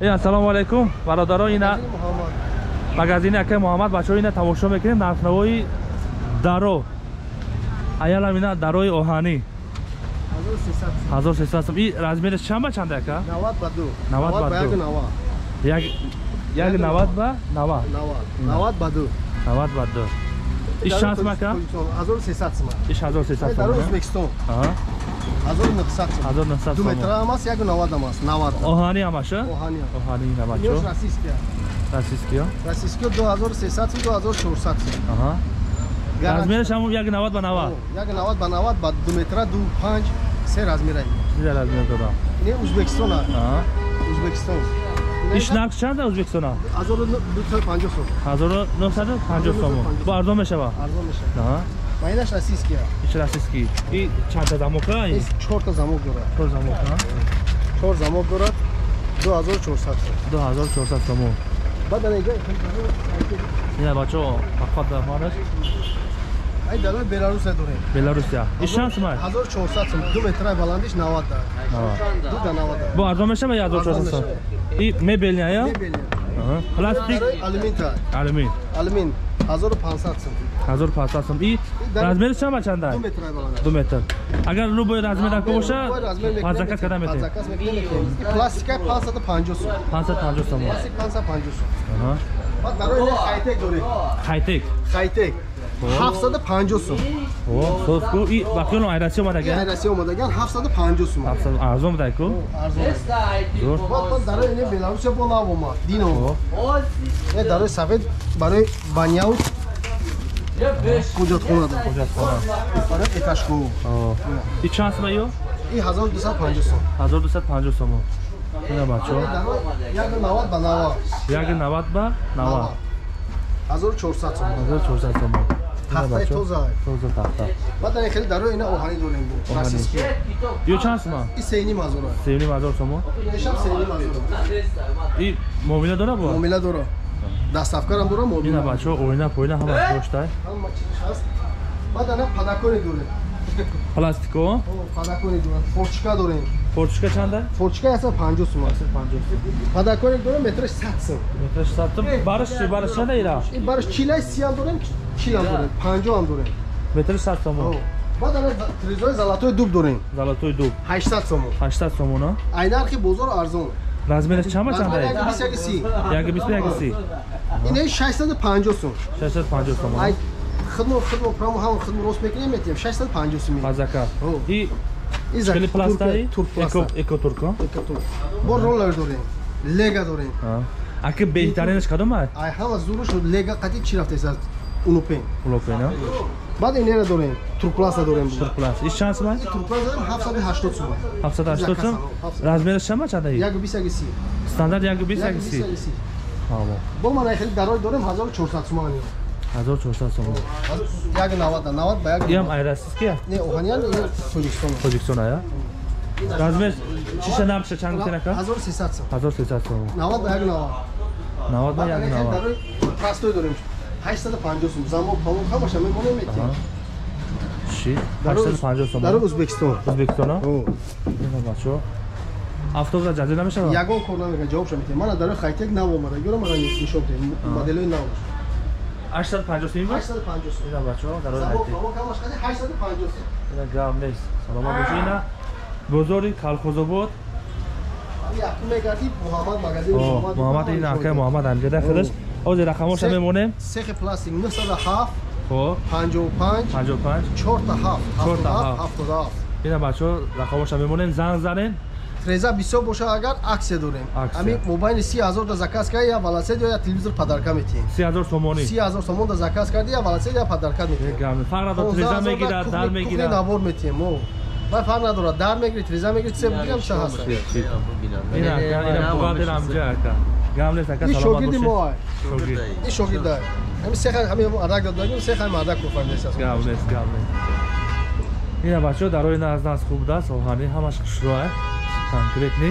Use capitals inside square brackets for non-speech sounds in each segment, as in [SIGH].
ассалому алайкум бародаро ина магазини акай муҳаммад. Бачаҳо ина тамошо мекунем. Нархнавои даро. Аялам ина дарои оҳанӣ. 1300 сом и размераш чанд ба чанд ака? 90 ба 2 90 ба 2 як як 90 ба 90 90 ба 2 90 ба 2 иш чанд сом ака? 1300 сом иш 1300 сом дар ӯзбекистон аҳа 1900 сом 1900 сом 2 метр ҳам аст 190 ҳам аст? 90 оҳани ҳамаш оҳани оҳани ина бачо российския российския российския 2300 сом 2400 сом аҳа. Размераш ҳам як 90 ба 90 як 90 ба 90 ба 2 метр 2 5 се размер ай чизе размер додам ин ӯзбекистон аст. Аҳа. Ӯзбекистон иш нарх чанд ӯзбекистона 1250 сом 1950 сом бо арзон мешава? Арзон мешава. Аҳа майнаш российския иш российский и чанда замока ин 4 та замок дорад чор замока 4 замок дорад 2400 сом 2400 сом баъд ана ина бачо фақат дарманаш ай далои беларус дорем беларусия иш чанд сом 1400 сом 2 метр баландиш 90 да 2 да 90 бо арзон мешава 1400 сом и мебелни ая мебелем аҳа пластик алюмин та алюмин алюмин 1500 сом 1500 сом и размериш чанд ба чанда 2 метр баланд 2 метр. Агар любой размер ака боша подзаказ када метем заказ мекунем пластика 550 сом 550 сом пластик 550 сом аҳа. Баъд барои хайтек дорем. Хайтек? Хайтек. 750 сом о соску и бақиён айрасӣ омадага айраси омадаган 750 сом арзон будаку арзон зур баъд баъд дарои ин беларусия бо нав омад. Дин омад е дарои сафед барои баняут ҳуҷҷатхона дорад ҳуҷҷатхона барои этажкӯ и чанд сом ё и 1250 сом. 1250 сом ина бачо. Як 90 ба 90 як 90 ба 90 1400 сом. 1400 сом тахтаи бачо. тоза. Тоза тахта. Баъд ана хеле дарои ина оҳанӣ дорем бо расиски. Ё чанд сом и сеним азора севним ҳазор сом ешам сеним азора и муомила дора бо? Муомила дора даставкарам дора ина муомила бачо оина поина ҳамаш доштай ҳама чизш ҳаст баъд ана падакони дорем пластико падакони дорем форчка дорем фортушка чанда форчка аса 50 сум аст 50 падакони дорем метраш 100 сум метраш сатто бараш чи бараш чанда ира и бараш чилаи сиам дорем чилам дорем 50 ам дорем метраш сат сом О, баъд ана трезои золотои дуб дорем золотой дуб 800 сом 80 сом на ай нархи бозор арзон размераш чанд ба чанда Размер як бис, як си. як бист як си ин 650 сум 650 сом ай хидмо хидмо прямо ҳам хидмо рост мекунем метем 650 сум мазака О. и и хели пластай турпласта эко эко турко бо роллер дорем. Лега дорем. Аки беҳтаринаш кадом ай? Ай ҳама зуруш лега қати чӣ рафтест улопена баъд инера дорем турпласта дорем. Турплас. Иш чанд сом турпласта дорем 780 сум 780 сом размераш чанд ба чанда бис як си стандарт як бист як як бис си як си ҳаво бо ман ай хеле дарои дорем 1400 сум ани 1400 сом як 90 90 ба як иам айрасист ки не оҳаниян ин тоҷикистон тоҷикистон ая? Размер чиша намша чанд гуфтен ака 1300 сум. 1300 сом 90 ба як 90 90 ба як 90 пастой дорем 850 сум. Замок памок ҳамаша мемонем метем чӣ 850 сом дар ӯзбекистон ӯзбекистон О, ина бачо. Автобуса ҷазе намешава ягон кор намекунад ҷавобша метем мана дар хайтек нав омада гёра мана нишон дем моделои нав 850 сом ба? 850 сум. Ина бачо дарои замок айтек памок ҳамаш қади 850 сум. Ина гам нест саломат бошед ина. Бозори калхозобод якум мегарди муҳаммад магазини О, муҳаммад ин акай муҳаммад. Амҷада худаш ози рақамоша мемонем сехи пластик 907 хоб 55 55 4 та 7 Чор та 77 ҳафт. 77 ина бачо рақамоша мемонем занг занен треза бисёр боша агар аксия дорем ами мобайли 30000 да заказ карди я валасед я телевизор падарка метиҳем 3000 сомонӣ 30000 сомон да заказ карди я валасед я падарка метиҳем гам фарада треза мегирад дар мегирад набор метиҳем о ва фарқ надорад дар мегирӣ треза мегирӣ се будигам ча ҳаст ина ака ина буғатир амҷа ака гам нест ака ин саломат шогирди бошед. мо ай шогирд шогирда ҳами се хай ҳами адак додагим се хай мадак куфандеса гам нест гам нест ина бачо дарои наз наз хуб даст оҳани ҳамаш хушроа конкретни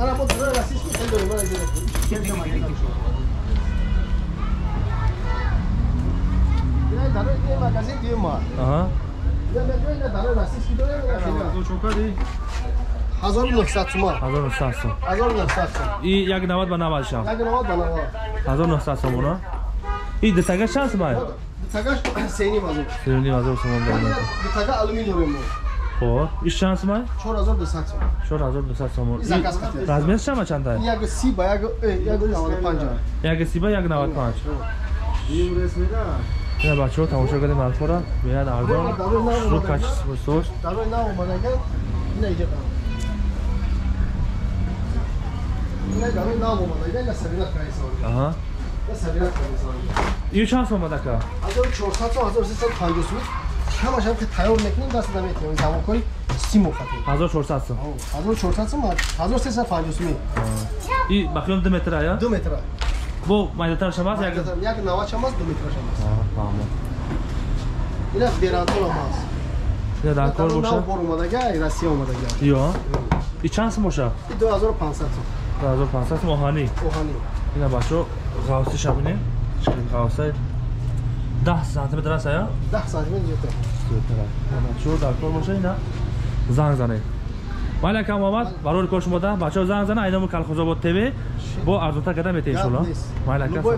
ана мо дора расиски хел дорем ана ҷо дарои ин магазин диюма аҳа. Дарои расиски дорем хела 1900 сум. 1900 сум. 1900 сум. И 190 ба 90 шам? Як навод ба навод 1900 сум оно? И дитага чанд сум ай битагаш [COUGHS] сени базу сирни вазор сум дорем битага алюминий дорем мо хо иш чанд сум ай 4200 сум. 4200 сум И заказ хатир. размер чанд ай як си ба як э, як 95 як сиба як 95 ина бачаҳо тамошо кардем алфора беҳад арзон шуд качество сош. Дарои нав омадаган ина иҷа кам ина дарои нав омадаган ина сабинат кайсон аҳа ина сабинат кайсон ию чанд сум омадака 1400 сум 1350 сум ҳамаш ҳам ки тайёр мекунем даст наметавонем замонкои симо хатир 1400 сум. 1400 сум 1350 сум и бахиён 2 метр ая? 2 метр бо майдатар шамас як як навад шамас 2 метр шамас фаҳмон ина берантор ҳамас ина дар кор боша? бор омадага россия омадага ё? И чанд сум боша? И 2500 сум 1500 сум оҳанӣ оҳани ина бачаҳо ғавси шабинем ғавсаи 10 сантиметр аст ая? 10 сантиметр ҷота бачаҳо дар кор боша ина? Занг занед. Майли акам омад. Барори кор шумо да бачаҳо занг зана айнамо калхозобод тв. Бо арзонтар карда метаи иншолло Гап нест. майли акам Любое